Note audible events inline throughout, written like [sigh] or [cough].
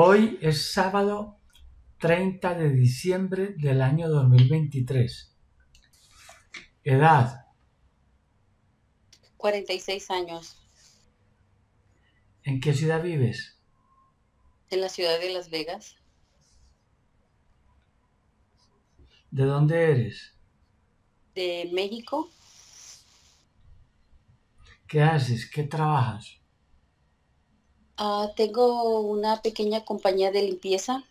Hoy es sábado 30 de diciembre del año 2023. Edad, 46 años, ¿en qué ciudad vives? en la ciudad de Las Vegas. ¿De dónde eres? De México, ¿Qué haces? ¿Qué trabajas? Ah, tengo una pequeña compañía de limpieza.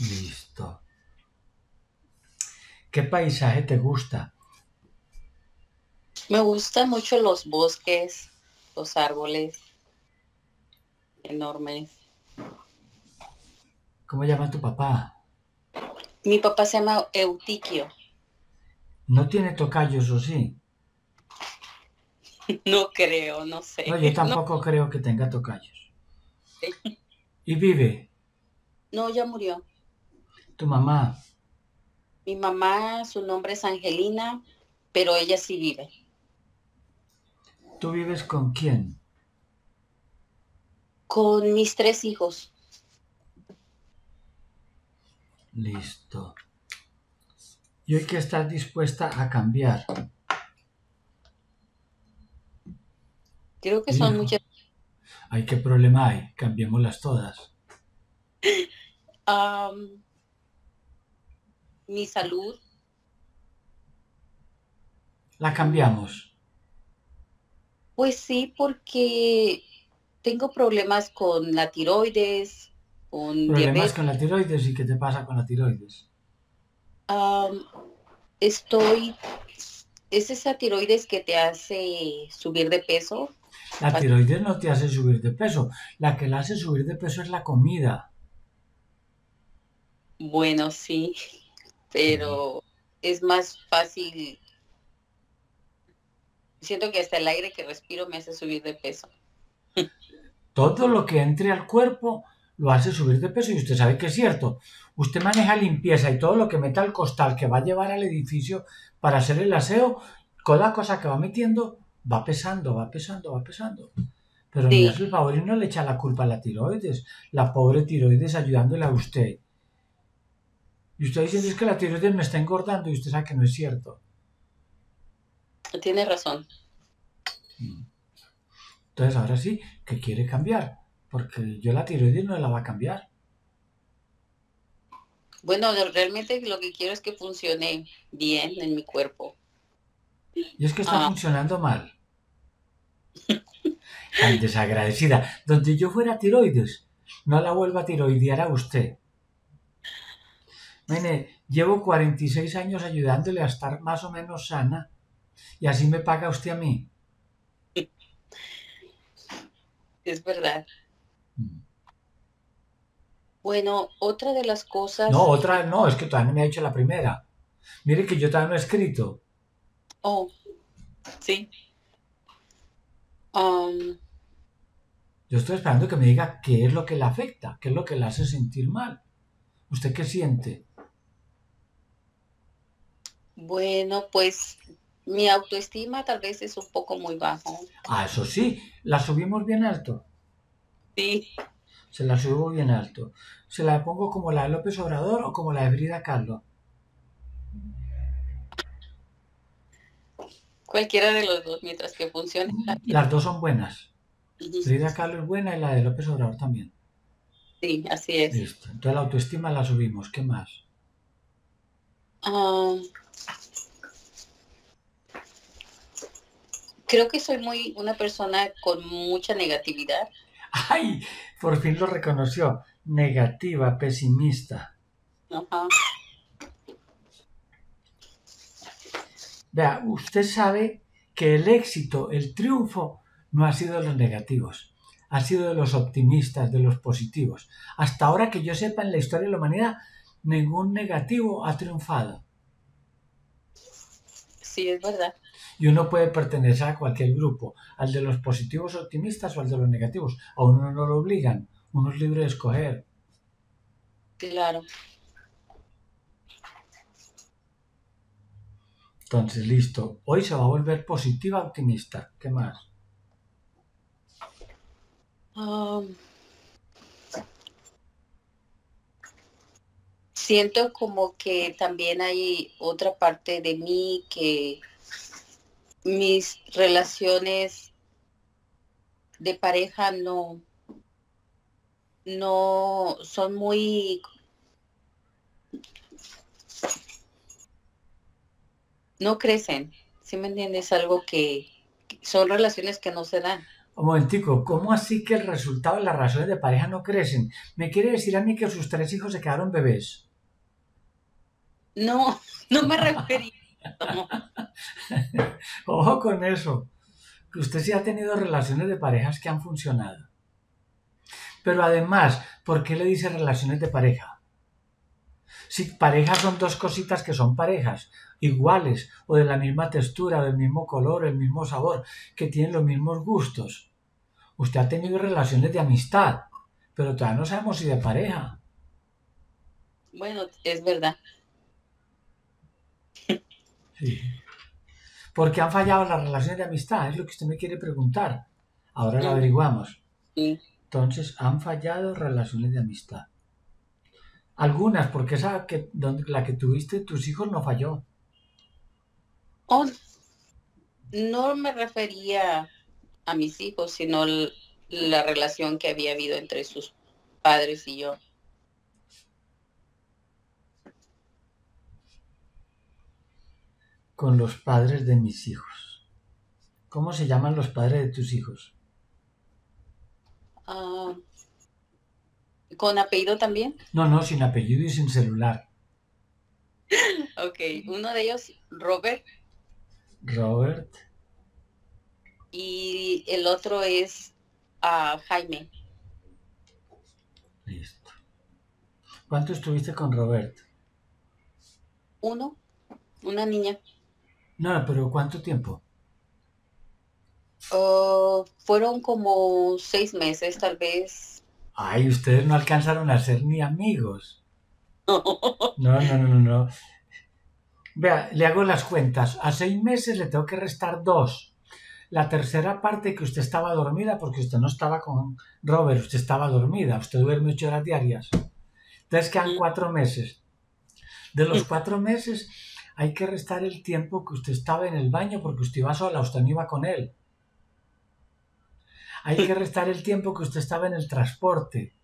Listo. ¿Qué paisaje te gusta? Me gustan mucho los bosques, los árboles enormes. ¿Cómo llama tu papá? Mi papá se llama Eutiquio. ¿No tiene tocayos o sí? [laughs] No creo, no sé. No, yo [laughs] tampoco creo que tenga tocayos. ¿Y vive? No, ya murió. ¿Tu mamá? Mi mamá, su nombre es Angelina, pero ella sí vive. ¿Tú vives con quién? Con mis tres hijos. Listo. ¿Y hoy que estás dispuesta a cambiar? Creo que son Hijo. muchas. Ay, ¿qué problema hay? Cambiémoslas todas. Am, mi salud, La cambiamos. pues sí, porque tengo problemas con la tiroides, con Problemas diabetes. con la tiroides y qué te pasa con la tiroides. Am, estoy, es esa tiroides que te hace subir de peso. La tiroides no te hace subir de peso. La que la hace subir de peso es la comida. Bueno, sí, pero es más fácil. Siento que hasta el aire que respiro me hace subir de peso. Todo lo que entre al cuerpo lo hace subir de peso y usted sabe que es cierto. Usted maneja limpieza y todo lo que meta al costal que va a llevar al edificio para hacer el aseo, cada cosa que va metiendo va pesando, va pesando, va pesando. Pero Sí. hace el favor y no le echa la culpa a la tiroides. La pobre tiroides ayudándole a usted. Y usted diciendo es que la tiroides me está engordando y usted sabe que no es cierto. Tienes razón. Entonces ahora sí que quiere cambiar, porque yo la tiroides no la va a cambiar. Bueno, realmente lo que quiero es que funcione bien en mi cuerpo. Y es que está Ah. funcionando mal. Tan desagradecida. Donde yo fuera tiroides, no la vuelva a tiroidear a usted. Mire, llevo 46 años ayudándole a estar más o menos sana y así me paga usted a mí. Es verdad. Bueno, otra de las cosas. No, otra no, es que todavía no me ha hecho la primera. Mire que yo todavía no he escrito. Oh, sí. Um, Yo estoy esperando que me diga qué es lo que le afecta, qué es lo que le hace sentir mal. ¿Usted qué siente? bueno, pues mi autoestima tal vez es un poco muy bajo. Ah, eso sí, la subimos bien alto. Sí. Se la subo bien alto. ¿Se la pongo como la de López Obrador o como la de Frida Kahlo? Cualquiera de los dos, mientras que funcione. Las dos son buenas. Frida Kahlo es buena y la de López Obrador también. Sí, así es. Listo. Entonces la autoestima la subimos. ¿Qué más? Um, creo que soy muy una persona con mucha negatividad. ¡Ay! Por fin lo reconoció. Negativa, pesimista. Ajá. Vea, usted sabe que el éxito, el triunfo, no ha sido de los negativos, ha sido de los optimistas, de los positivos. Hasta ahora que yo sepa en la historia de la humanidad, ningún negativo ha triunfado. Sí, es verdad. Y uno puede pertenecer a cualquier grupo, al de los positivos optimistas o al de los negativos. A uno no lo obligan, uno es libre de escoger. Claro. Entonces, listo. Hoy se va a volver positiva, optimista. ¿Qué más? Um, siento como que también hay otra parte de mí que mis relaciones de pareja no no son muy no crecen, ¿sí me entiendes? Algo que son relaciones que no se dan. Un momentico, ¿cómo así que el resultado de las relaciones de pareja no crecen? ¿Me quiere decir a mí que sus tres hijos se quedaron bebés? No, [laughs] no me refería. [laughs] Ojo con eso, que usted sí ha tenido relaciones de parejas que han funcionado. Pero además, ¿por qué le dice relaciones de pareja? Si parejas son dos cositas que son parejas, iguales, o de la misma textura, del mismo color, el mismo sabor, que tienen los mismos gustos. Usted ha tenido relaciones de amistad, pero todavía no sabemos si de pareja. Bueno, es verdad. Sí. ¿Por qué han fallado las relaciones de amistad? Es lo que usted me quiere preguntar. Ahora lo averiguamos. Entonces, han fallado relaciones de amistad. Algunas, porque esa que donde, la que tuviste tus hijos no falló. Oh, no me refería a mis hijos, sino la relación que había habido entre sus padres y yo. Con los padres de mis hijos. ¿Cómo se llaman los padres de tus hijos? Ah, ¿Con apellido también? No, no, sin apellido y sin celular. ok, uno de ellos, Robert. Robert. Y el otro es uh, Jaime. Listo. ¿Cuánto estuviste con Robert? Uno, una niña. No, pero ¿cuánto tiempo? Oh, fueron como seis meses, tal vez. Ay, ustedes no alcanzaron a ser ni amigos. No, no, no, no, no. Vea, le hago las cuentas. A seis meses le tengo que restar dos. La tercera parte que usted estaba dormida, porque usted no estaba con Robert, usted estaba dormida, usted duerme ocho horas diarias. Entonces quedan cuatro meses. De los cuatro meses hay que restar el tiempo que usted estaba en el baño porque usted iba sola, usted no iba con él. Hay que restar el tiempo que usted estaba en el transporte,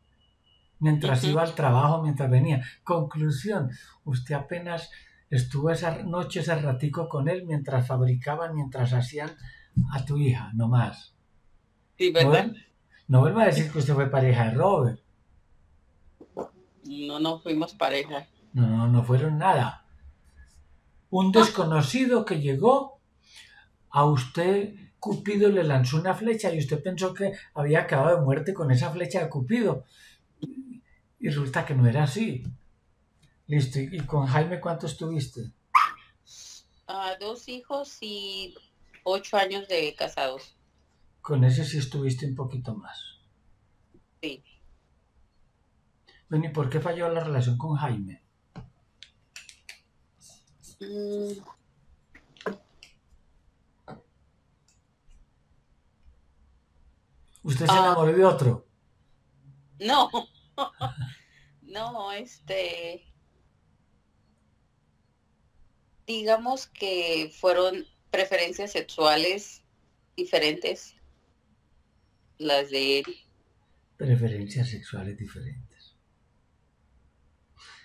mientras iba al trabajo, mientras venía. Conclusión, usted apenas estuvo esa noche, ese ratico con él mientras fabricaban, mientras hacían a tu hija, no más. Sí, ¿verdad? No, vuelva a decir que usted fue pareja de Robert. No, no fuimos pareja. No, no, no fueron nada. Un desconocido que llegó a usted Cupido le lanzó una flecha y usted pensó que había acabado de muerte con esa flecha de Cupido. Y resulta que no era así. Listo. ¿Y con Jaime cuánto estuviste? dos hijos y ocho años de casados. Con ese sí estuviste un poquito más. Sí. Bueno, ¿y por qué falló la relación con Jaime? Mm, ¿Usted se enamoró de otro? No, [laughs] no, este, digamos que fueron preferencias sexuales diferentes, las de él. Preferencias sexuales diferentes.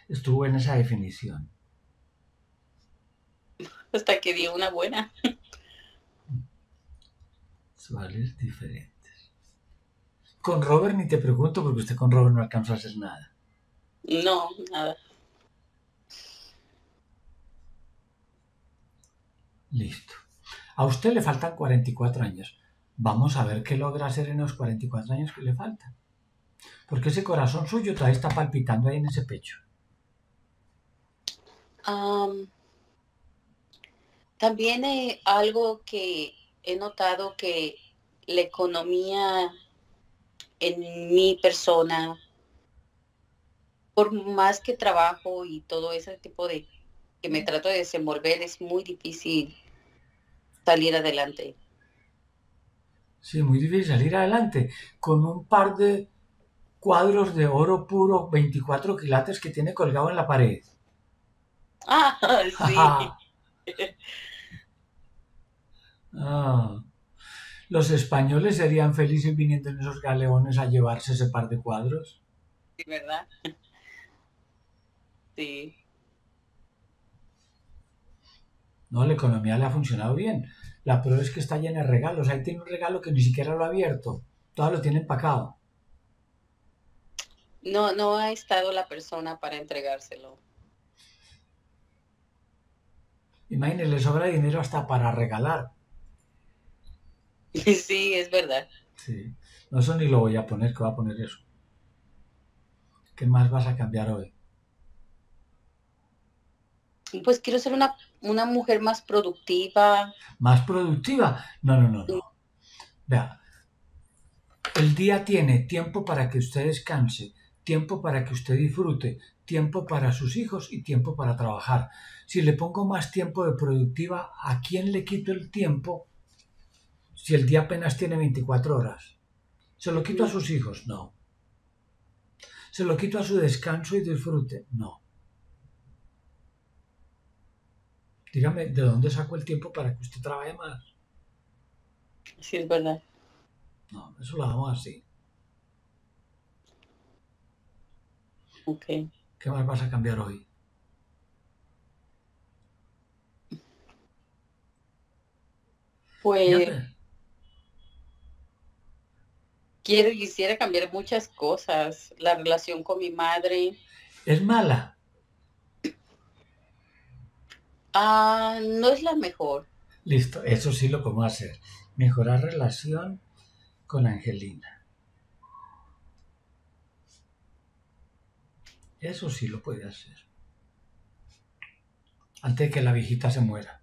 Estuvo en esa definición. Hasta que dio una buena. Sexuales diferentes. Con Robert ni te pregunto porque usted con Robert no alcanzó a hacer nada. No, nada. Listo. A usted le faltan 44 años. Vamos a ver qué logra hacer en los 44 años que le faltan. Porque ese corazón suyo todavía está palpitando ahí en ese pecho. También hay algo que he notado que la economía en mi persona, por más que trabajo y todo ese tipo de que me trato de desenvolver, es muy difícil salir adelante. Sí, muy difícil salir adelante con un par de cuadros de oro puro 24 quilates que tiene colgado en la pared. Ah, [laughs] sí. [laughs] Ah. ¿Los españoles serían felices viniendo en esos galeones a llevarse ese par de cuadros? Sí, ¿verdad? [laughs] Sí. No, la economía le ha funcionado bien. La prueba es que está llena de regalos. Ahí tiene un regalo que ni siquiera lo ha abierto. Todo lo tiene empacado. No, no ha estado la persona para entregárselo. Imagínese, le sobra dinero hasta para regalar. [laughs] Sí, es verdad. Sí. No, eso ni lo voy a poner, que va a poner eso. ¿Qué más vas a cambiar hoy? Pues quiero ser una, una mujer más productiva. ¿Más productiva? No, no, no, no. Vea, el día tiene tiempo para que usted descanse, tiempo para que usted disfrute, tiempo para sus hijos y tiempo para trabajar. Si le pongo más tiempo de productiva, ¿a quién le quito el tiempo si el día apenas tiene 24 horas? ¿Se lo quito a sus hijos? No. ¿Se lo quito a su descanso y disfrute? No. Dígame, ¿de dónde saco el tiempo para que usted trabaje más? Sí, es verdad. No, eso lo hagamos así. Ok. ¿Qué más vas a cambiar hoy? Pues quiero, quisiera cambiar muchas cosas. La relación con mi madre. Es mala. Ah, no es la mejor. Listo, eso sí lo podemos hacer. Mejorar relación con Angelina. Eso sí lo puede hacer. Antes de que la viejita se muera.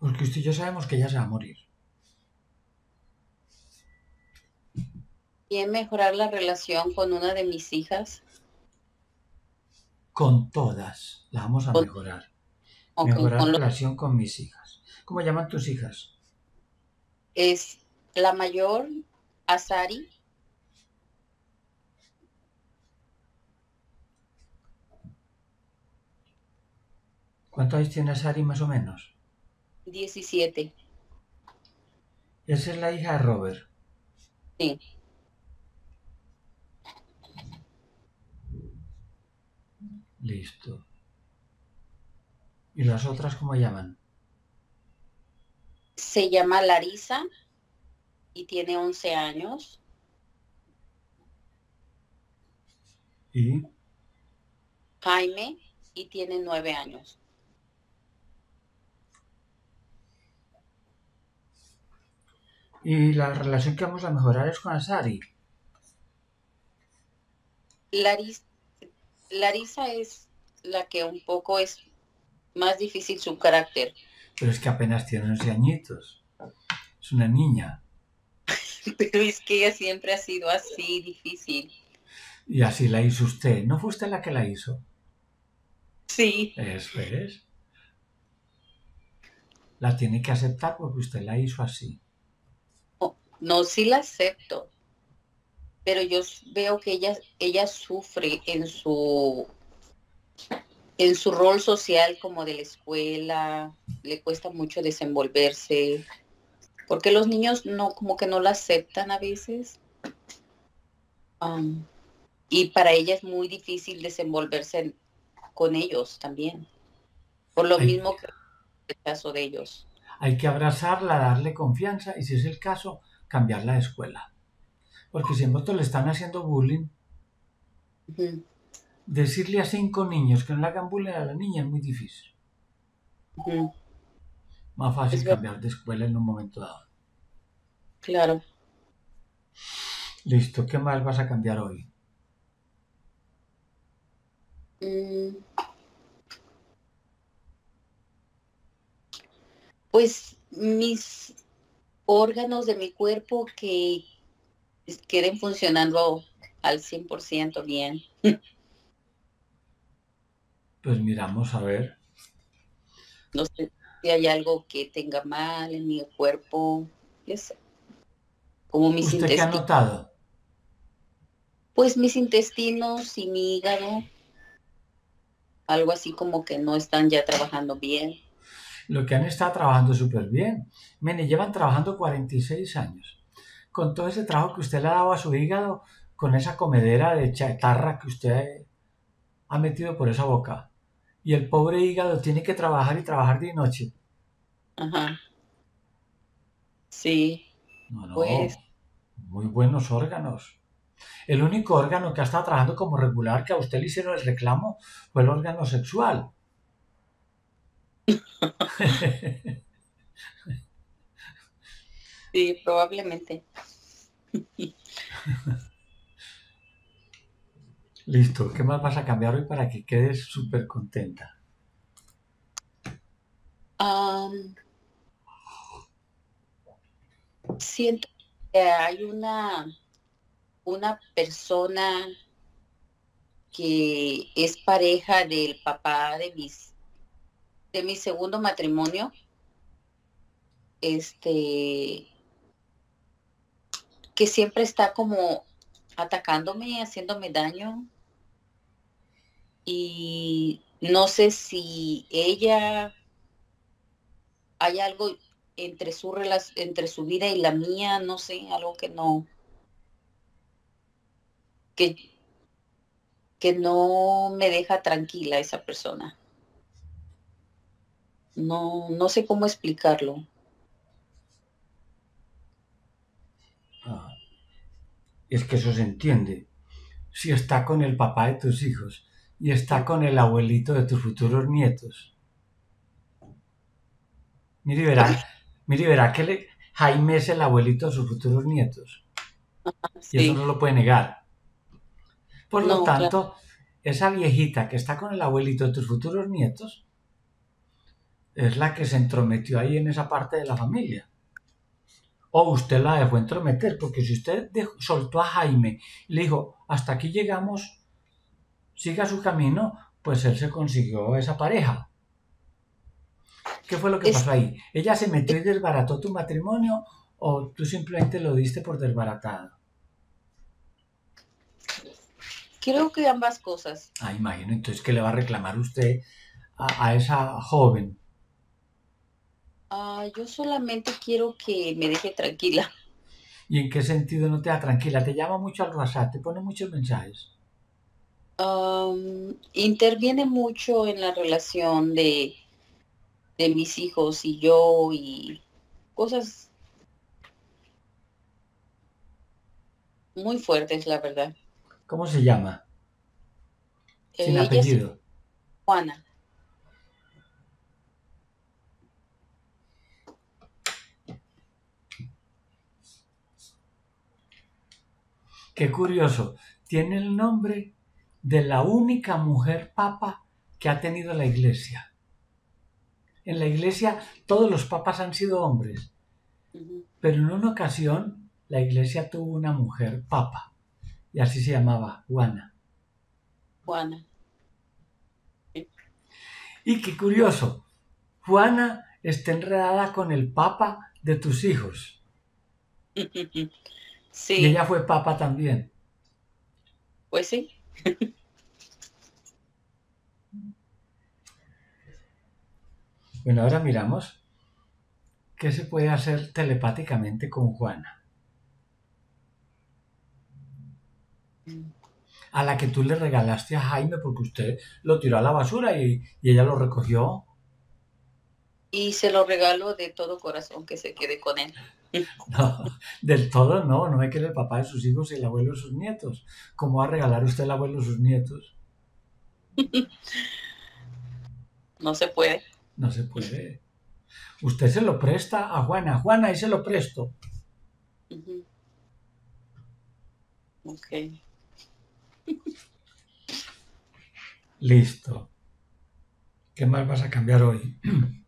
Porque usted y yo sabemos que ella se va a morir. Y en mejorar la relación con una de mis hijas. Con todas la vamos a Con- mejorar. o Mejorar con relación con mis hijas. ¿Cómo llaman tus hijas? es la mayor, Asari, ¿Cuántos años tiene Sari más o menos? 17. Esa es la hija de Robert. Sí. Listo. ¿Y las otras cómo llaman? Se llama Larisa y tiene 11 años. ¿Y? Jaime y tiene 9 años. Y la relación que vamos a mejorar es con Sari. Laris- Larisa es la que un poco es más difícil su carácter. Pero es que apenas tiene 11 añitos. Es una niña. [laughs] Pero es que ella siempre ha sido así, difícil. Y así la hizo usted. ¿No fue usted la que la hizo? Sí. Eso es. La tiene que aceptar porque usted la hizo así. No, sí la acepto. Pero yo veo que ella, ella sufre en su en su rol social como de la escuela, le cuesta mucho desenvolverse, porque los niños no, como que no la aceptan a veces. Am, y para ella es muy difícil desenvolverse en- con ellos también, por lo mismo que el rechazo de ellos. Hay que abrazarla, darle confianza y si es el caso, cambiarla de escuela. Porque si en otros le están haciendo bullying, decirle a cinco niños que no le hagan bullying a la niña es muy difícil. Más fácil Es cambiar de escuela en un momento dado. claro. Listo, ¿qué más vas a cambiar hoy? Mm. Pues mis órganos de mi cuerpo que queden funcionando al 100% bien. Pues miramos a ver. No sé si hay algo que tenga mal en mi cuerpo. Como mis ¿Usted qué ha notado? Pues mis intestinos y mi hígado. Algo así como que no están ya trabajando bien. Lo que han estado trabajando súper bien. Mene, llevan trabajando 46 años. Con todo ese trabajo que usted le ha dado a su hígado, con esa comedera de chatarra que usted ha metido por esa boca. Y el pobre hígado tiene que trabajar y trabajar de noche. Ajá. Sí. No, no. Pues... Muy buenos órganos. El único órgano que ha estado trabajando como regular que a usted le hicieron el reclamo fue el órgano sexual. [laughs] Sí, probablemente. Listo, ¿qué más vas a cambiar hoy para que quedes súper contenta? siento que hay una, una persona que es pareja del papá de mis de mi segundo matrimonio este que siempre está como atacándome, haciéndome daño. Y no sé si ella hay algo entre su entre su vida y la mía, no sé, algo que no que que no me deja tranquila esa persona. No no sé cómo explicarlo. Es que eso se entiende. Si está con el papá de tus hijos y está con el abuelito de tus futuros nietos. Mire, verá, mire, verá que Jaime es el abuelito de sus futuros nietos. Y eso no lo puede negar. Por lo tanto, esa viejita que está con el abuelito de tus futuros nietos es la que se entrometió ahí en esa parte de la familia o usted la dejó entrometer, porque si usted soltó a Jaime y le dijo, hasta aquí llegamos, siga su camino, pues él se consiguió esa pareja. ¿Qué fue lo que pasó ahí? ¿Ella se metió y desbarató tu matrimonio o tú simplemente lo diste por desbaratado? Creo que ambas cosas. Ah, imagino, entonces, ¿qué le va a reclamar usted a esa joven? Ah, yo solamente quiero que me deje tranquila. ¿Y en qué sentido no te da tranquila? ¿Te llama mucho al WhatsApp? ¿Te pone muchos mensajes? interviene mucho en la relación de, de mis hijos y yo y cosas muy fuertes, la verdad. ¿Cómo se llama? Sin apellido. Juana. Qué curioso, tiene el nombre de la única mujer papa que ha tenido la iglesia. En la iglesia todos los papas han sido hombres, pero en una ocasión la iglesia tuvo una mujer papa y así se llamaba Juana. Juana. Y qué curioso, Juana está enredada con el papa de tus hijos. [laughs] Y ella fue papa también. Pues sí. [laughs] bueno, ahora miramos qué se puede hacer telepáticamente con Juana. A la que tú le regalaste a Jaime porque usted lo tiró a la basura y, y ella lo recogió. Y se lo regalo de todo corazón que se quede con él. [laughs] No, del todo no, no hay que el papá de sus hijos y el abuelo de sus nietos. ¿Cómo va a regalar usted el abuelo de sus nietos? [laughs] No se puede. No se puede. Usted se lo presta a Juana. Juana, ahí se lo presto. Ok. [laughs] Listo. ¿Qué más vas a cambiar hoy? [clears throat]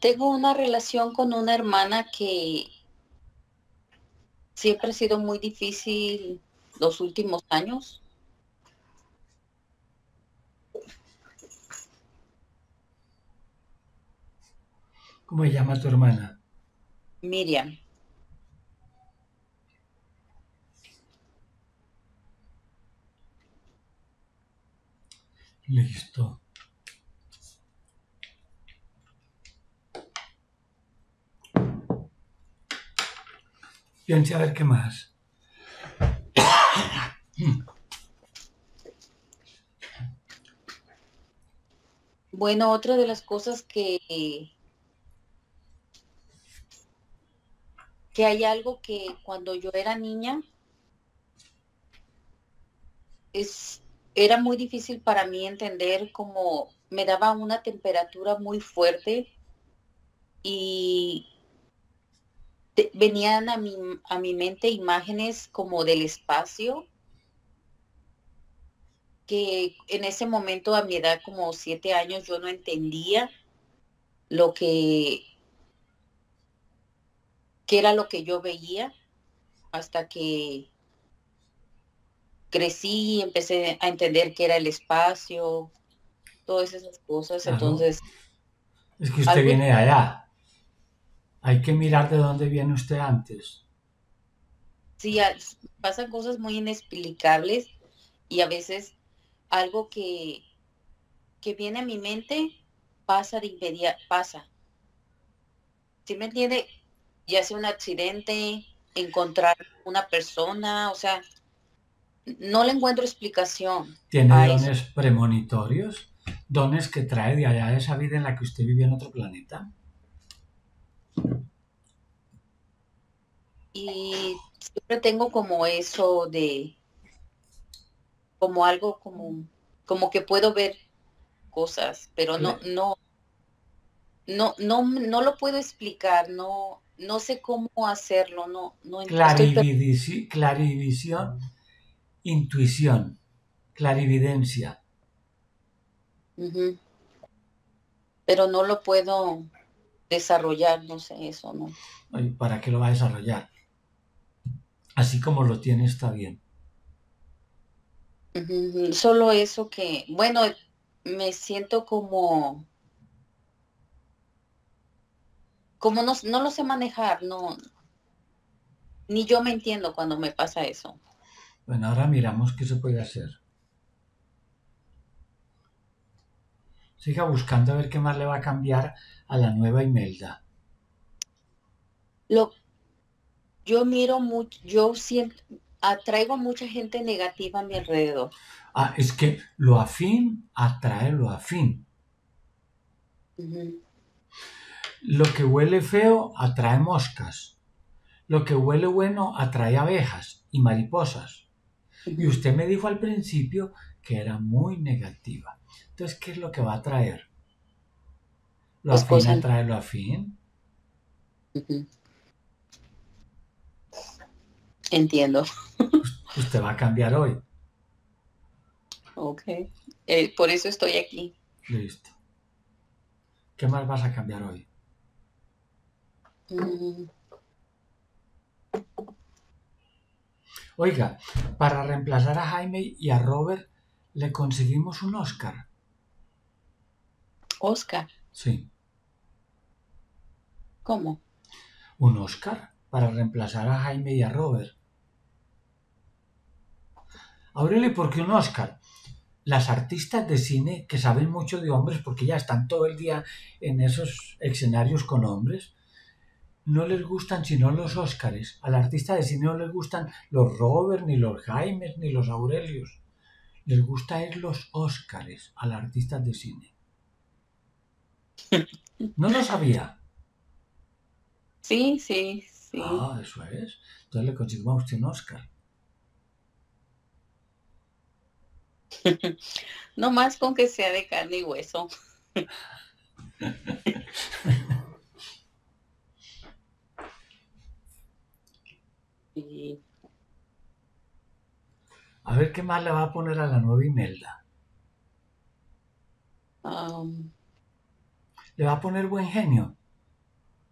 Tengo una relación con una hermana que siempre ha sido muy difícil los últimos años. ¿Cómo se llama tu hermana? Miriam. Listo. Piense a ver qué más. Bueno, otra de las cosas que que hay algo que cuando yo era niña es era muy difícil para mí entender cómo me daba una temperatura muy fuerte y venían a mi, a mi mente imágenes como del espacio que en ese momento a mi edad como siete años yo no entendía lo que, que era lo que yo veía hasta que crecí y empecé a entender qué era el espacio, todas esas cosas. Entonces. Es que usted viene de allá. Hay que mirar de dónde viene usted antes. Sí, pasan cosas muy inexplicables y a veces algo que, que viene a mi mente pasa de inmediato, pasa. ¿Sí me entiende? Ya sea un accidente, encontrar una persona, o sea, no le encuentro explicación. ¿Tiene dones premonitorios? ¿Dones que trae de allá de esa vida en la que usted vive en otro planeta? Y siempre tengo como eso de, como algo como, como que puedo ver cosas, pero no, no, no, no, no lo puedo explicar, no, no sé cómo hacerlo, no, no Clarivisión intuición, clarividencia. Pero no lo puedo desarrollar, no sé, eso no. ¿Para qué lo va a desarrollar? Así como lo tiene está bien. Solo eso que, bueno, me siento como, como no, no lo sé manejar, no, ni yo me entiendo cuando me pasa eso. Bueno, ahora miramos qué se puede hacer. Siga buscando a ver qué más le va a cambiar a la nueva Imelda. Lo, yo miro mucho, yo siento, atraigo mucha gente negativa a mi alrededor. Ah, es que lo afín atrae lo afín. Lo que huele feo atrae moscas. Lo que huele bueno atrae abejas y mariposas. Y usted me dijo al principio que era muy negativa. Entonces, ¿qué es lo que va a traer? ¿Lo afín atrae lo afín? Entiendo. Usted va a cambiar hoy. Ok. Eh, por eso estoy aquí. Listo. ¿Qué más vas a cambiar hoy? Mm. Oiga, para reemplazar a Jaime y a Robert le conseguimos un Oscar. ¿Oscar? Sí. ¿Cómo? Un Oscar para reemplazar a Jaime y a Robert. Aurelio, ¿por qué un Oscar? Las artistas de cine que saben mucho de hombres porque ya están todo el día en esos escenarios con hombres, no les gustan sino los Óscares. Al artista de cine no les gustan los Robert, ni los Jaimes, ni los Aurelios. Les gusta es los Óscares al artista de cine. [laughs] No lo sabía. Sí, sí, sí. Ah, eso es. Entonces le conseguimos a usted un Óscar. [laughs] no más con que sea de carne y hueso. [laughs] A ver qué más le va a poner a la nueva Imelda. Um, ¿Le va a poner buen genio?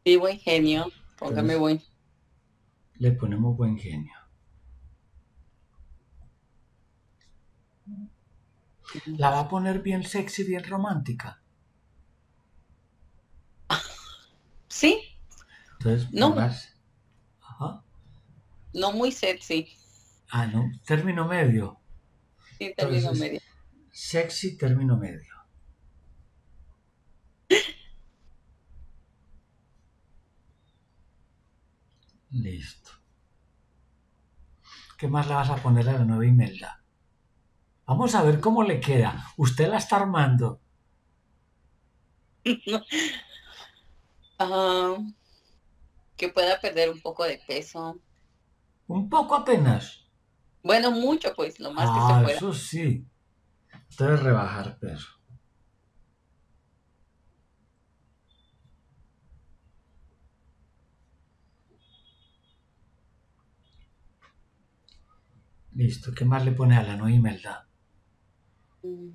Sí, buen genio. Póngame buen. Le ponemos buen genio. ¿La va a poner bien sexy, bien romántica? [laughs] Sí. Entonces, No. pongas- Ajá. No muy sexy. Ah, no. Término medio. Sí, término Entonces- medio. Sexy, término medio. Listo. ¿Qué más le vas a poner a la nueva Imelda? Vamos a ver cómo le queda. Usted la está armando. [laughs] Ah, que pueda perder un poco de peso. Un poco apenas. Bueno, mucho, pues, lo más que ah, se pueda. eso sí. Entonces rebajar peso. Listo. ¿Qué más le pone a la nueva Imelda? Mm.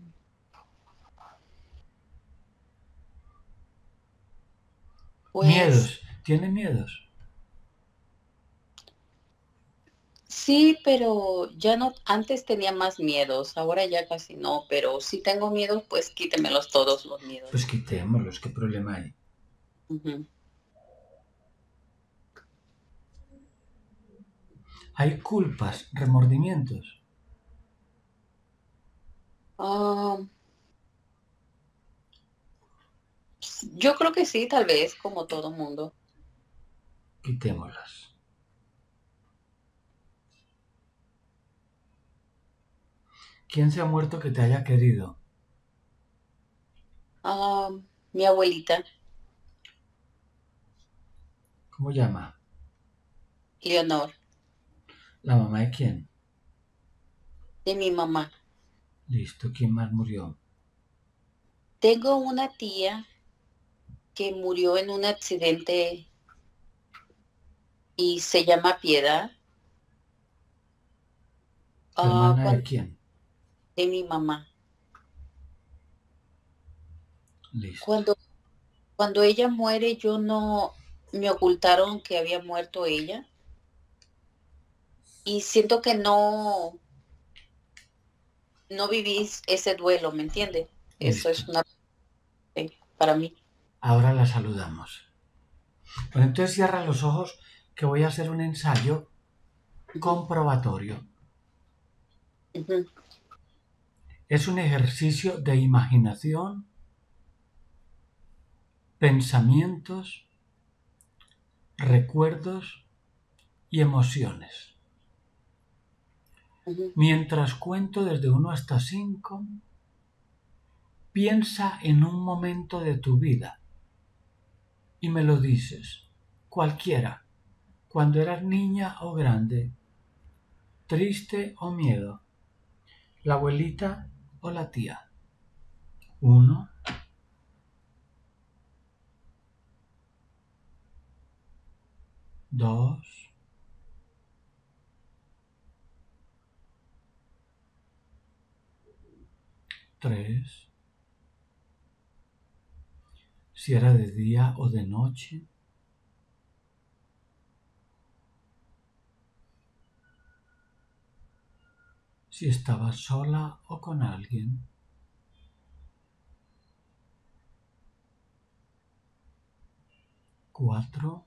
Pues, Miedos. ¿Tiene miedos? Sí, pero ya no, antes tenía más miedos, ahora ya casi no, pero si tengo miedo, pues quítemelos todos los miedos. Pues quitémoslos. ¿Qué problema hay? Hay culpas, remordimientos. Ah, yo creo que sí, tal vez, como todo mundo. Quitémoslas. ¿Quién se ha muerto que te haya querido? Ah, mi abuelita, ¿Cómo llama? Leonor, ¿La mamá de quién? de mi mamá. Listo. ¿Quién más murió? Tengo una tía que murió en un accidente y se llama Piedad. Ah, ¿Hermana de quién? De mi mamá. Listo. Cuando, cuando ella muere, yo no me ocultaron que había muerto ella. Y siento que no, no viví ese duelo, ¿me entiende? Eso es una para mí. Ahora la saludamos. Pues entonces cierra los ojos que voy a hacer un ensayo comprobatorio. Es un ejercicio de imaginación, pensamientos, recuerdos y emociones. Mientras cuento desde 1 hasta 5, piensa en un momento de tu vida y me lo dices, cualquiera, cuando eras niña o grande, triste o miedo, la abuelita o la tía. Uno, dos, tres, si era de día o de noche, si estaba sola o con alguien. Cuatro.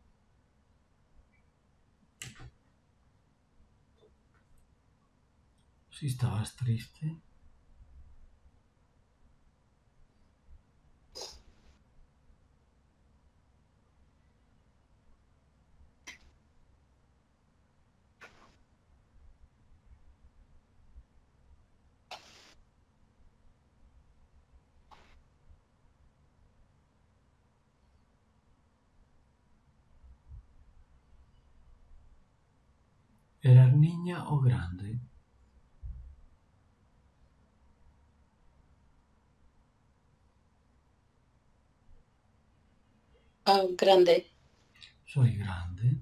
Si estabas triste. ¿Eras niña o grande? Ah, grande. Soy grande.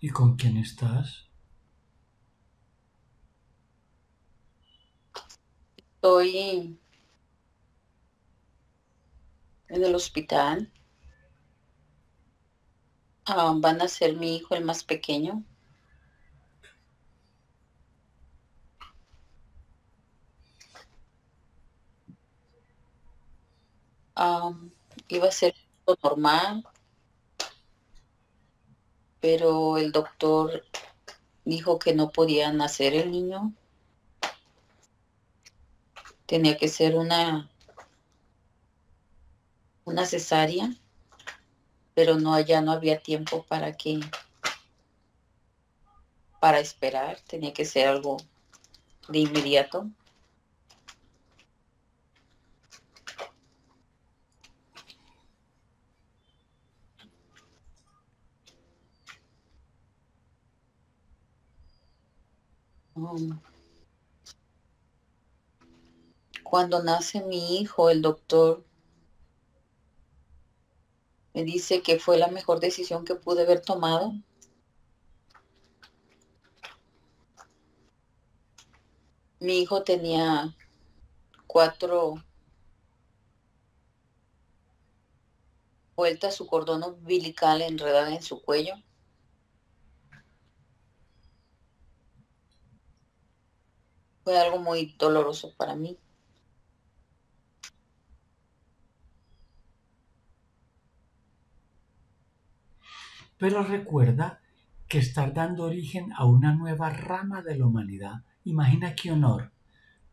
¿Y con quién estás? Estoy en el hospital. Ah, van a ser mi hijo el más pequeño. Ah, iba a ser normal, pero el doctor dijo que no podía nacer el niño. Tenía que ser una una cesárea, pero no allá no había tiempo para que para esperar, tenía que ser algo de inmediato. Um, cuando nace mi hijo, el doctor me dice que fue la mejor decisión que pude haber tomado. Mi hijo tenía cuatro vueltas su cordón umbilical enredada en su cuello. Fue algo muy doloroso para mí. Pero recuerda que estás dando origen a una nueva rama de la humanidad. Imagina qué honor,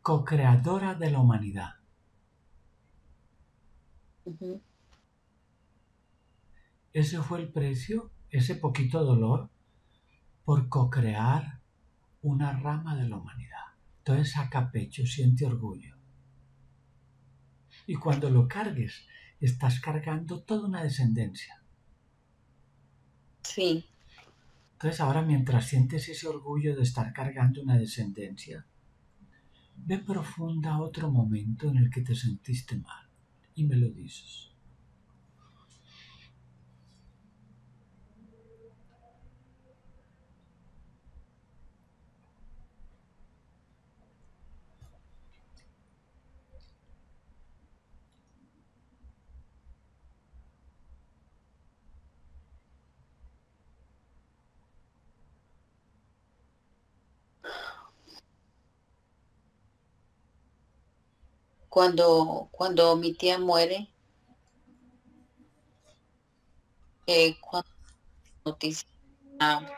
co-creadora de la humanidad. Ese fue el precio, ese poquito dolor, por co-crear una rama de la humanidad. Entonces saca pecho, siente orgullo. Y cuando lo cargues, estás cargando toda una descendencia. Sí. Entonces ahora mientras sientes ese orgullo de estar cargando una descendencia, ve profunda otro momento en el que te sentiste mal y me lo dices. Cuando, cuando mi tía muere, eh, cuando noticia había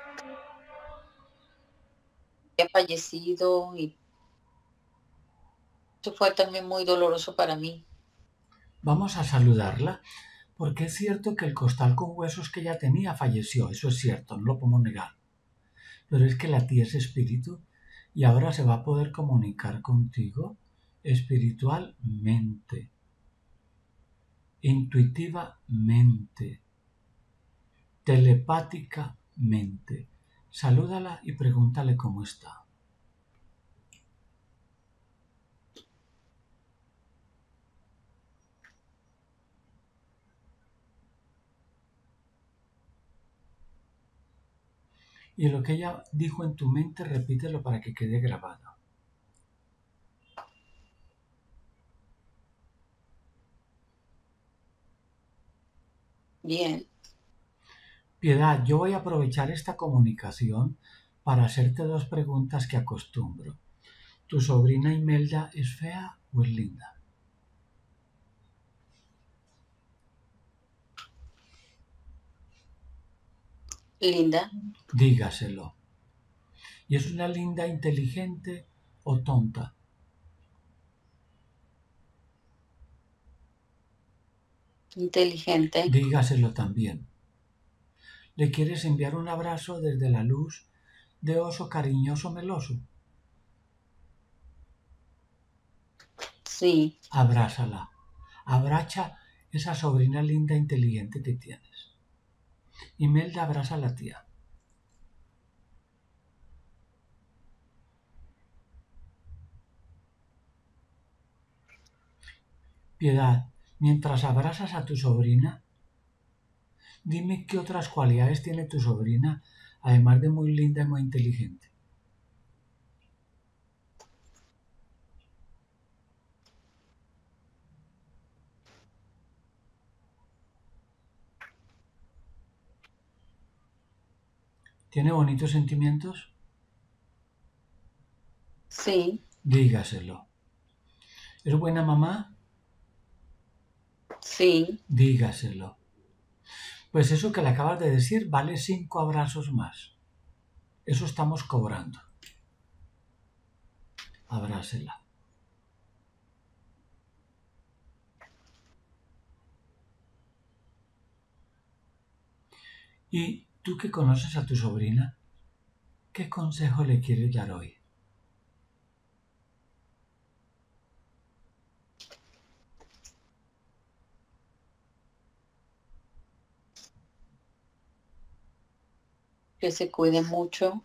fallecido y eso fue también muy doloroso para mí. Vamos a saludarla, porque es cierto que el costal con huesos que ella tenía falleció, eso es cierto, no lo podemos negar. Pero es que la tía es espíritu y ahora se va a poder comunicar contigo espiritualmente, intuitivamente, telepáticamente. Salúdala y pregúntale cómo está. Y lo que ella dijo en tu mente, repítelo para que quede grabado. Bien. Piedad, yo voy a aprovechar esta comunicación para hacerte dos preguntas que acostumbro. ¿Tu sobrina Imelda es fea o es linda? Linda. Dígaselo. ¿Y es una linda inteligente o tonta? Inteligente. Dígaselo también. ¿Le quieres enviar un abrazo desde la luz de oso cariñoso meloso? Sí. Abrázala. Abracha esa sobrina linda e inteligente que tienes. Imelda abraza a la tía. Piedad, Mientras abrazas a tu sobrina, dime qué otras cualidades tiene tu sobrina, además de muy linda y muy inteligente. ¿Tiene bonitos sentimientos? Sí. Dígaselo. ¿Es buena mamá? Sí. Dígaselo. Pues eso que le acabas de decir vale cinco abrazos más. Eso estamos cobrando. Abrásela. Y tú que conoces a tu sobrina, ¿qué consejo le quieres dar hoy? Que se cuide mucho.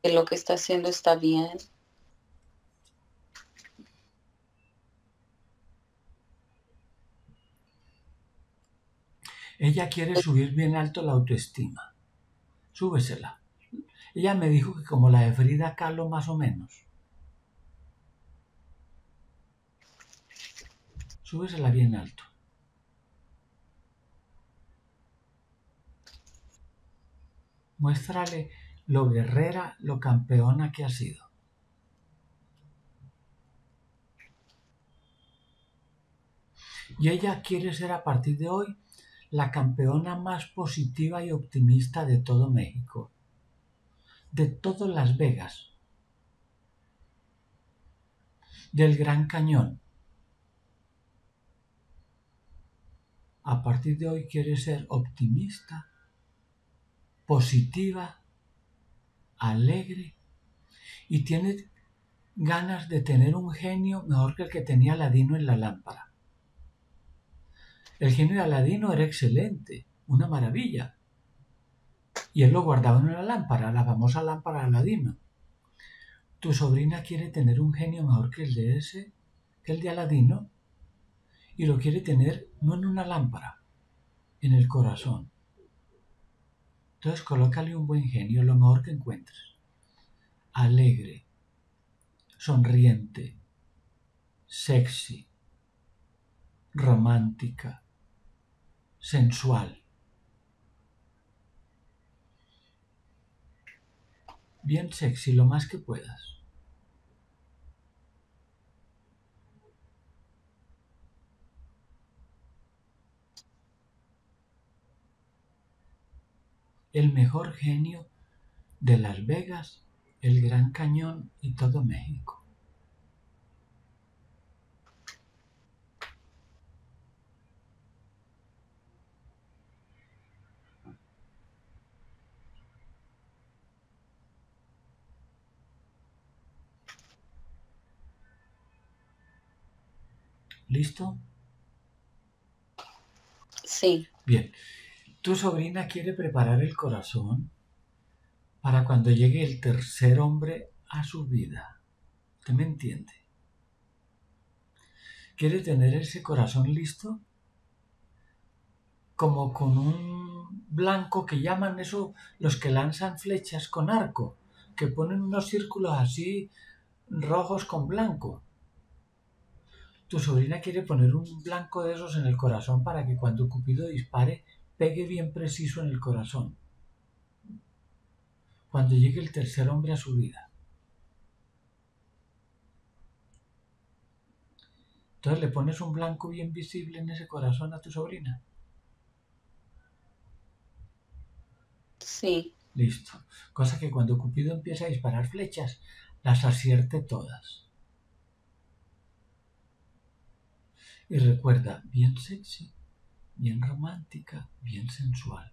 Que lo que está haciendo está bien. Ella quiere subir bien alto la autoestima. Súbesela. Ella me dijo que como la de Frida Kahlo más o menos. Súbesela bien alto. Muéstrale lo guerrera, lo campeona que ha sido. Y ella quiere ser a partir de hoy la campeona más positiva y optimista de todo México, de todo Las Vegas, del Gran Cañón. A partir de hoy quiere ser optimista, positiva, alegre y tiene ganas de tener un genio mejor que el que tenía Ladino en la lámpara. El genio de Aladino era excelente, una maravilla. Y él lo guardaba en una lámpara, la famosa lámpara de Aladino. Tu sobrina quiere tener un genio mejor que el de ese, que el de Aladino, y lo quiere tener no en una lámpara, en el corazón. Entonces colócale un buen genio, lo mejor que encuentres. Alegre, sonriente, sexy, romántica, sensual. Bien sexy lo más que puedas. El mejor genio de Las Vegas, el Gran Cañón y todo México. ¿Listo? Sí. Bien. Tu sobrina quiere preparar el corazón para cuando llegue el tercer hombre a su vida. ¿Usted me entiende? Quiere tener ese corazón listo como con un blanco que llaman eso los que lanzan flechas con arco, que ponen unos círculos así rojos con blanco tu sobrina quiere poner un blanco de esos en el corazón para que cuando Cupido dispare pegue bien preciso en el corazón. Cuando llegue el tercer hombre a su vida. Entonces le pones un blanco bien visible en ese corazón a tu sobrina. Sí. Listo. Cosa que cuando Cupido empiece a disparar flechas, las acierte todas. Y recuerda, bien sexy, bien romántica, bien sensual.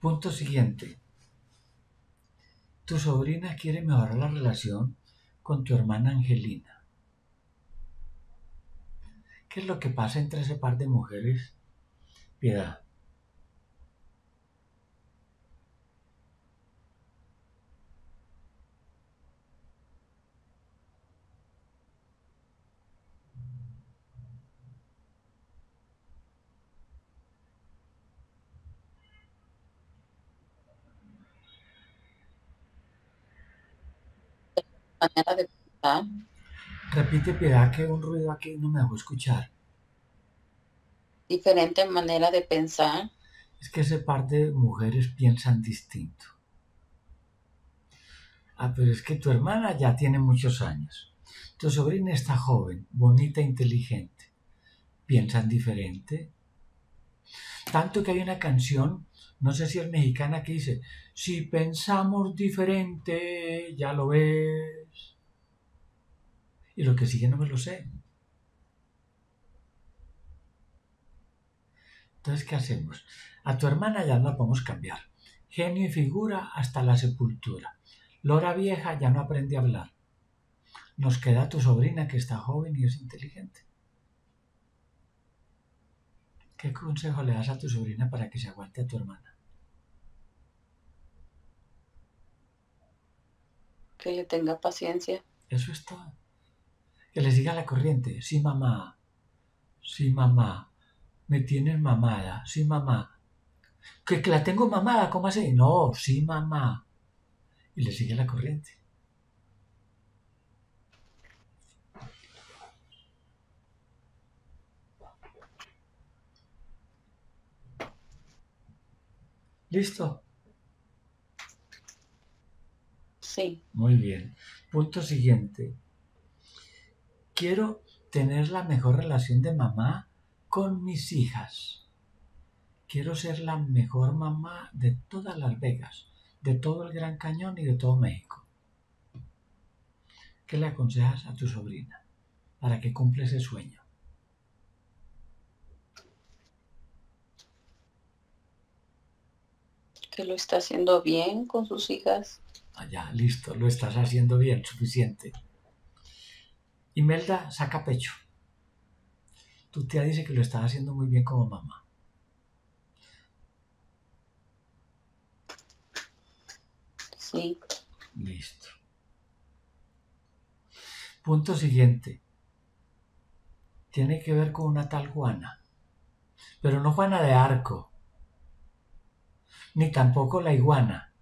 Punto siguiente. Tu sobrina quiere mejorar la relación con tu hermana Angelina. ¿Qué es lo que pasa entre ese par de mujeres? Piedad. Manera de pensar. Repite, piedad, que un ruido aquí no me dejó escuchar. Diferente manera de pensar. Es que ese par de mujeres piensan distinto. Ah, pero es que tu hermana ya tiene muchos años. Tu sobrina está joven, bonita e inteligente. ¿Piensan diferente? Tanto que hay una canción, no sé si es mexicana, que dice, si pensamos diferente, ya lo ves. Y lo que sigue no me lo sé. Entonces, ¿qué hacemos? A tu hermana ya no la podemos cambiar. Genio y figura hasta la sepultura. Lora vieja ya no aprende a hablar. Nos queda tu sobrina que está joven y es inteligente. ¿Qué consejo le das a tu sobrina para que se aguante a tu hermana? Que le tenga paciencia. Eso es todo. Que le siga la corriente. Sí, mamá. Sí, mamá. Me tienes mamada. Sí, mamá. Que, que la tengo mamada, ¿cómo así? No, sí, mamá. Y le sigue la corriente. ¿Listo? Sí. Muy bien. Punto siguiente. Quiero tener la mejor relación de mamá con mis hijas. Quiero ser la mejor mamá de todas Las Vegas, de todo el Gran Cañón y de todo México. ¿Qué le aconsejas a tu sobrina para que cumpla ese sueño? Que lo está haciendo bien con sus hijas. Allá, listo, lo estás haciendo bien, suficiente. Imelda saca pecho. Tu tía dice que lo estás haciendo muy bien como mamá. Sí. Listo. Punto siguiente. Tiene que ver con una tal Juana. Pero no Juana de Arco. Ni tampoco la iguana.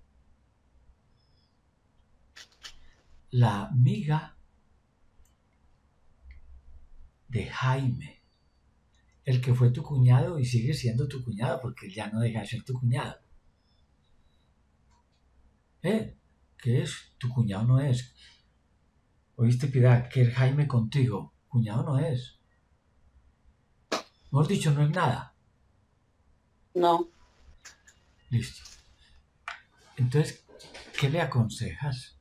La amiga de Jaime. El que fue tu cuñado y sigue siendo tu cuñado porque ya no deja de ser tu cuñado. ¿Eh? ¿Qué es? Tu cuñado no es. Oíste, Piedad, que es Jaime contigo. Cuñado no es. Hemos dicho, no es nada. No. Listo. Entonces, ¿qué le aconsejas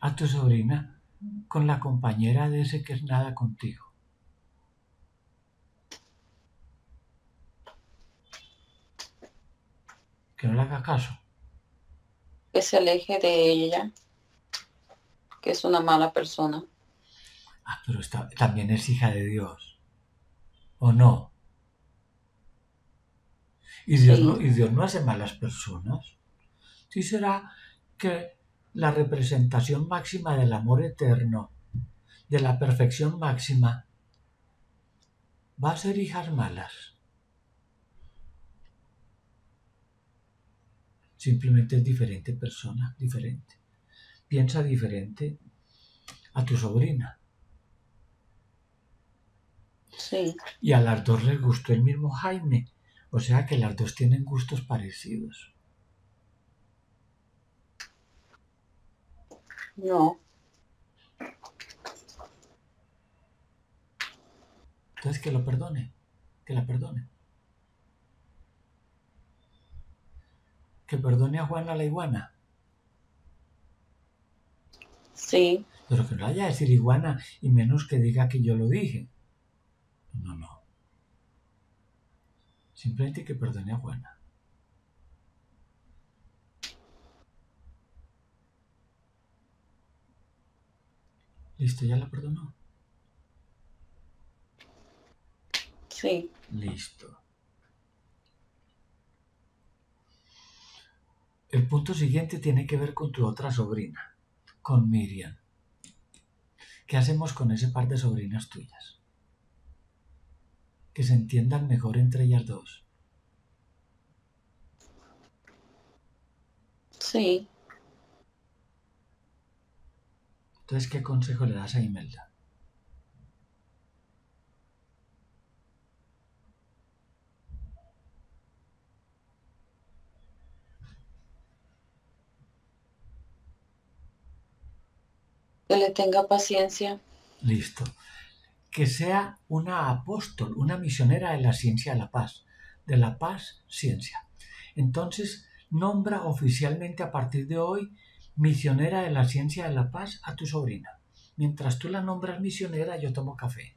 a tu sobrina con la compañera de ese que es nada contigo? Que no le haga caso. Que se aleje de ella. Que es una mala persona. Ah, pero está, también es hija de Dios. ¿O no? Y Dios, Sí. no, y Dios no hace malas personas. Sí será que la representación máxima del amor eterno, de la perfección máxima, va a ser hijas malas. Simplemente es diferente persona, diferente. Piensa diferente a tu sobrina. Sí. Y a las dos les gustó el mismo Jaime. O sea que las dos tienen gustos parecidos. No. Entonces que lo perdone. Que la perdone. Que perdone a Juana la iguana. Sí. Pero que no vaya a decir iguana y menos que diga que yo lo dije. No, no. Simplemente que perdone a Juana. Listo, ya la perdonó. Sí. Listo. El punto siguiente tiene que ver con tu otra sobrina, con Miriam. ¿Qué hacemos con ese par de sobrinas tuyas? Que se entiendan mejor entre ellas dos. Sí. Entonces, ¿qué consejo le das a Imelda? Que le tenga paciencia. Listo. Que sea una apóstol, una misionera de la ciencia de la paz. De la paz, ciencia. Entonces, nombra oficialmente a partir de hoy misionera de la ciencia de la paz a tu sobrina. Mientras tú la nombras misionera, yo tomo café.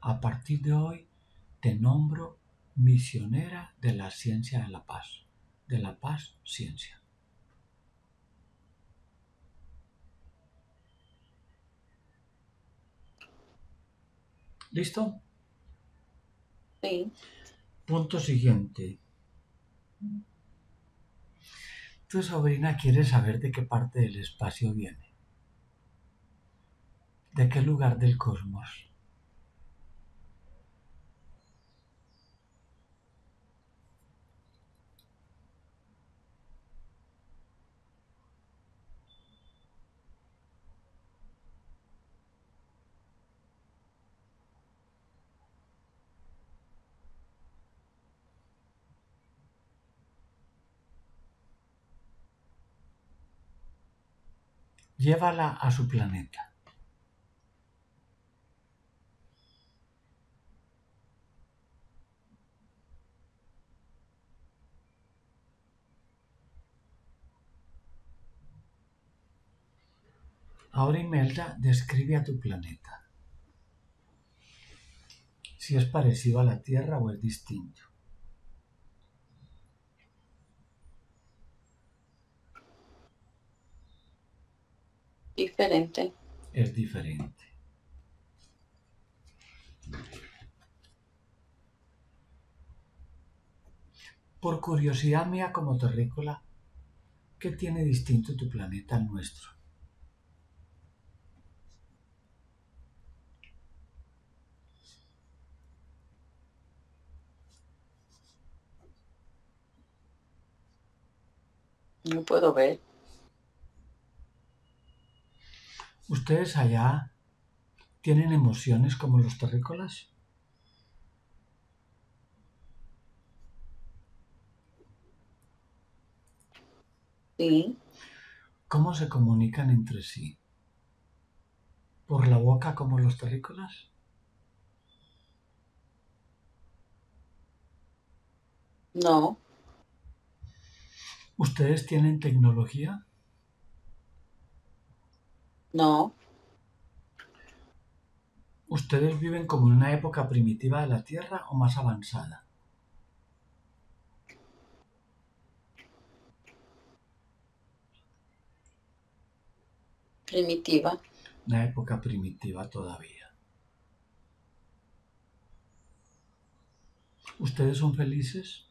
A partir de hoy te nombro misionera de la ciencia de la paz, de la paz ciencia. ¿Listo? Sí. Punto siguiente. Tu sobrina quiere saber de qué parte del espacio viene. ¿De qué lugar del cosmos? Llévala a su planeta. Ahora Imelda describe a tu planeta. Si es parecido a la Tierra o es distinto. Diferente. Es diferente. Por curiosidad mía como terrícola, ¿qué tiene distinto tu planeta al nuestro? No puedo ver. ¿Ustedes allá tienen emociones como los terrícolas? Sí. ¿Cómo se comunican entre sí? ¿Por la boca como los terrícolas? No. ¿Ustedes tienen tecnología? No. ¿Ustedes viven como en una época primitiva de la Tierra o más avanzada? Primitiva. Una época primitiva todavía. ¿Ustedes son felices?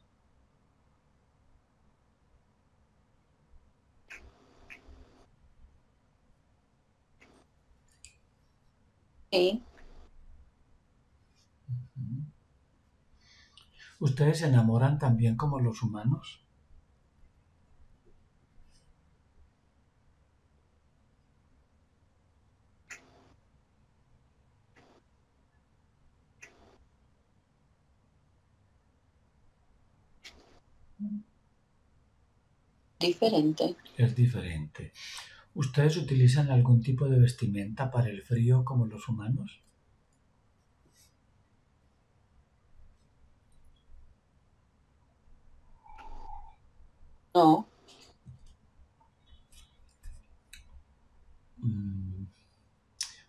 ¿Ustedes se enamoran también como los humanos? Diferente. Es diferente. ¿Ustedes utilizan algún tipo de vestimenta para el frío como los humanos? No. Mm.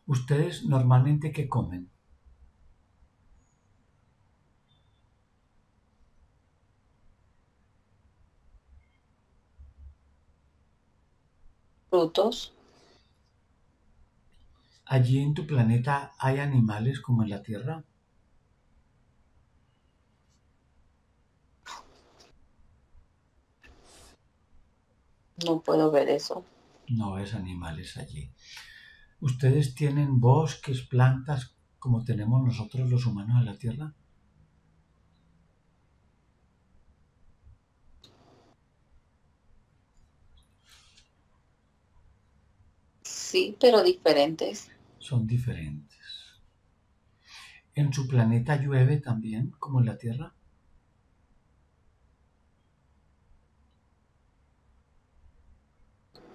¿Ustedes normalmente qué comen? Frutos. ¿Allí en tu planeta hay animales como en la Tierra? No puedo ver eso. No ves animales allí. ¿Ustedes tienen bosques, plantas como tenemos nosotros los humanos en la Tierra? sí, pero diferentes. Son diferentes. ¿En su planeta llueve también, como en la Tierra?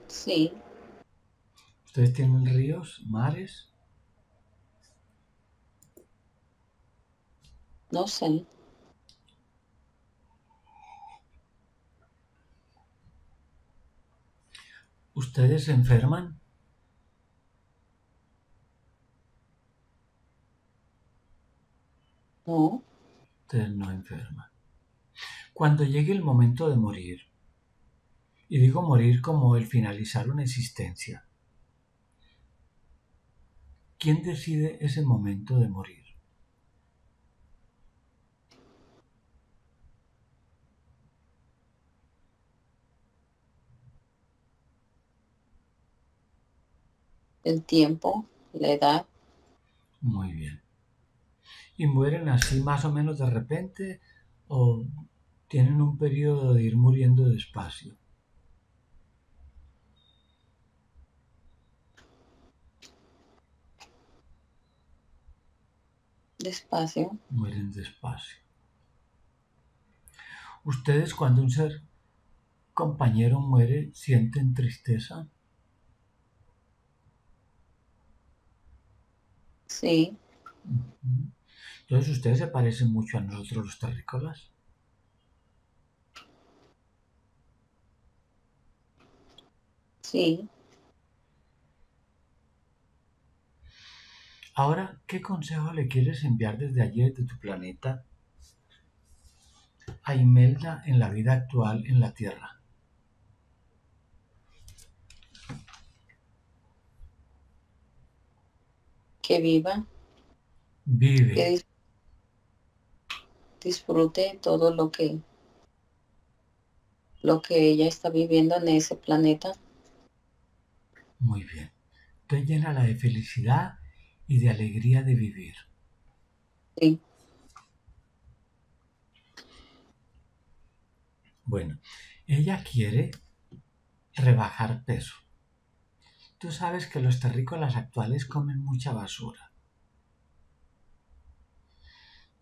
Sí. ¿Ustedes tienen ríos, mares? No sé. ¿Ustedes se enferman? No. Ustedes no enferman. Cuando llegue el momento de morir, y digo morir como el finalizar una existencia, ¿quién decide ese momento de morir? El tiempo, la edad. Muy bien. ¿Y mueren así más o menos de repente o tienen un periodo de ir muriendo despacio? Despacio. Mueren despacio. ¿Ustedes cuando un ser compañero muere sienten tristeza? Sí. Entonces ustedes se parecen mucho a nosotros los terrícolas. Sí. Ahora, ¿qué consejo le quieres enviar desde allí, desde tu planeta, a Imelda en la vida actual en la Tierra? Que viva. Vive. Que disfrute todo lo que lo que ella está viviendo en ese planeta. Muy bien. Entonces llénala de felicidad y de alegría de vivir. Sí. Bueno, ella quiere rebajar peso. Tú sabes que los terrícolas actuales comen mucha basura.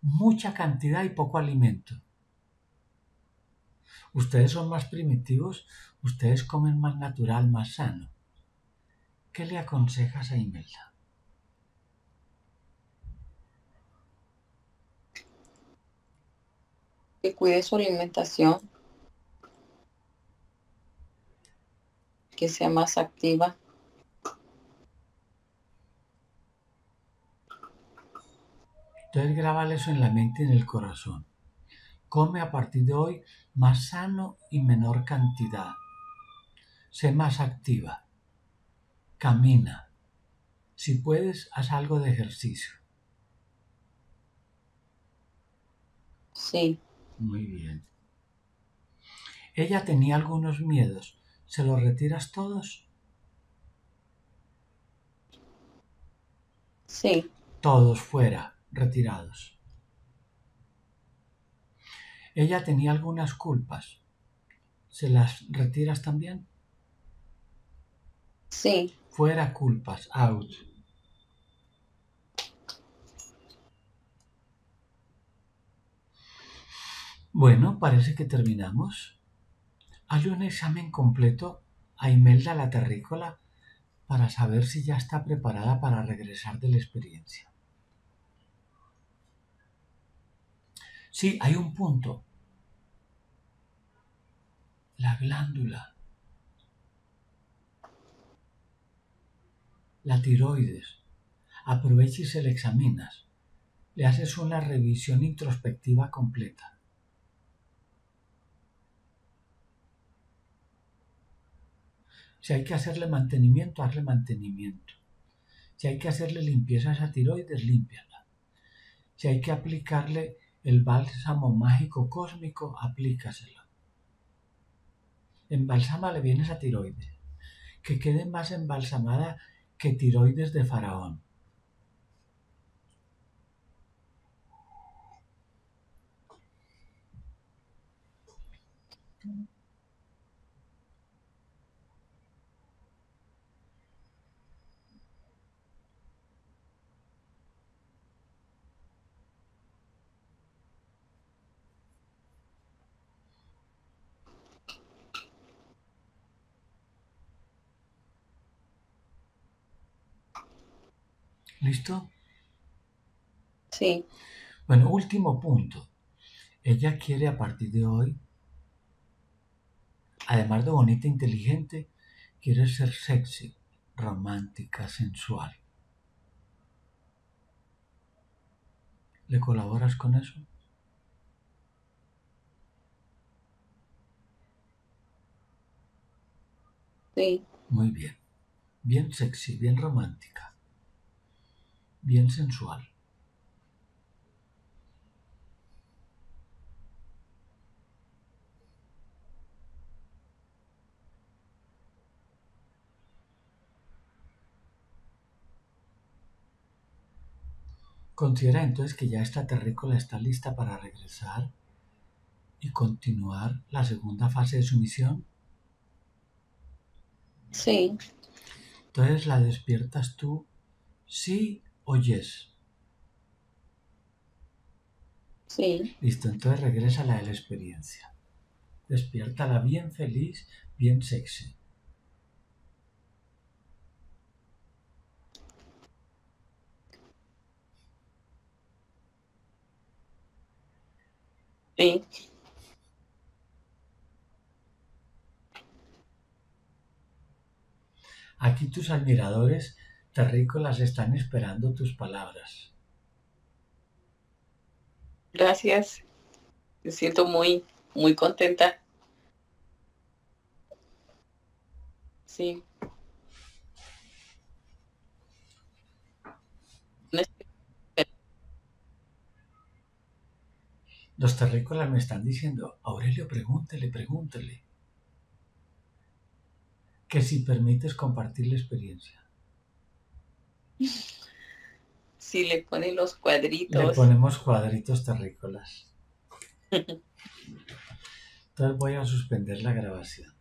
Mucha cantidad y poco alimento. Ustedes son más primitivos, ustedes comen más natural, más sano. ¿Qué le aconsejas a Imelda? Que cuide su alimentación. Que sea más activa. Entonces grábale eso en la mente y en el corazón. Come a partir de hoy más sano y menor cantidad. Sé más activa. Camina. Si puedes, haz algo de ejercicio. Sí. Muy bien. Ella tenía algunos miedos. ¿Se los retiras todos? Sí. Todos fuera, retirados. Ella tenía algunas culpas. ¿Se las retiras también? Sí. Fuera culpas, out. Bueno, parece que terminamos. Hazle un examen completo a Imelda la terrícola para saber si ya está preparada para regresar de la experiencia. Sí, hay un punto. La glándula. La tiroides. Aprovecha y se le examinas. Le haces una revisión introspectiva completa. Si hay que hacerle mantenimiento, hazle mantenimiento. Si hay que hacerle limpieza a esa tiroides, límpiala. Si hay que aplicarle el bálsamo mágico cósmico, aplícaselo. Embalsama le vienes a tiroides, que quede más embalsamada que tiroides de faraón. ¿Listo? Sí. Bueno, último punto. Ella quiere a partir de hoy, además de bonita e inteligente, quiere ser sexy, romántica, sensual. ¿Le colaboras con eso? Sí. Muy bien. Bien sexy, bien romántica. Bien sensual. Considera entonces que ya esta terrícola está lista para regresar y continuar la segunda fase de su misión. Sí. Entonces la despiertas tú, sí o yes. Sí. Listo, entonces regresa la de la experiencia. Despiértala bien feliz, bien sexy. Sí. Aquí tus admiradores terrícolas están esperando tus palabras. Gracias. Me siento muy, muy contenta. Sí. Los terrícolas me están diciendo, Aurelio, pregúntele, pregúntele. Que si permites compartir la experiencia. Si le ponen los cuadritos. Le ponemos cuadritos terrícolas. Entonces voy a suspender la grabación.